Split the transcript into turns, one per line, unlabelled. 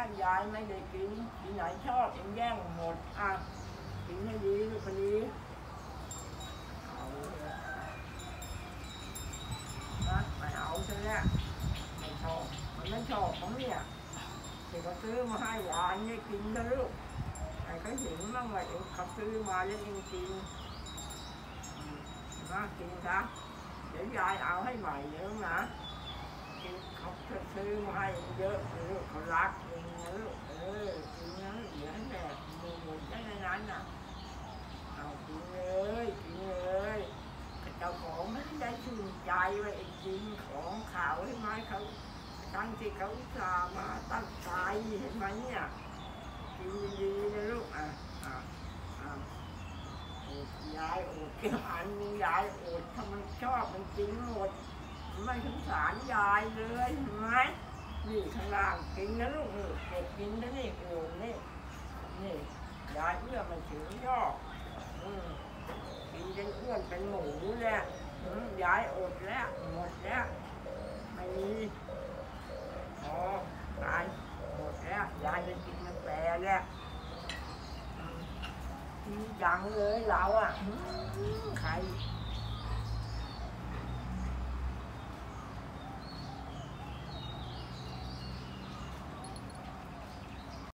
แล้วยายไม่ได้กินทีไหนชอบเองแย่งหมดอะกินให้ดีลูกคนนี้เอาเลยนะไม่เอาซะแล้วไม่ชอบมันไม่ชอบของเนี่ยเด็กก็ซื้อมาให้หลานเนี่ยกินนะลูกไอ้เขาเห็นบ้างว่าเองเขาซื้อมาแล้วเองกินมนะกินซะเดี๋ยวยายเอาให้ใหม่เดี๋ยวนะกินเขาซื้อมาให้เยอะเยลูกเขารัก องนะลูกเออกินนะเหลือแต่หมูหมูแค่ในนั้นน่ะเอากินเลยกินเลยเจ้าของไม่ได้ชื่นใจว่าไอ้กินของขาวให้ไหมเขาตั้งที่เขาตส่ามาตั้งใจเห็นไหมเนี่ยกินดีนะลูกอะอะอะโอดยายโอดเกี่ยวอันนี้ยายโอดถ้ามันชอบมันกินหมดไม่สงสารยายเลยเห็นไหมนี่ข้างล่างกินนะลูกเก็บกินนะนี่โอ้นี่นี่ ยายเอื้อมันถึงยอดอืมกินจนอ้วนเป็นหมูแล้วอืมยายอดแล้วหมดแล้วไม่มีพอตายหมดแล้วยายจะกินมันแปรแล้วอืมจริงจังเลยเราอะอืมใคร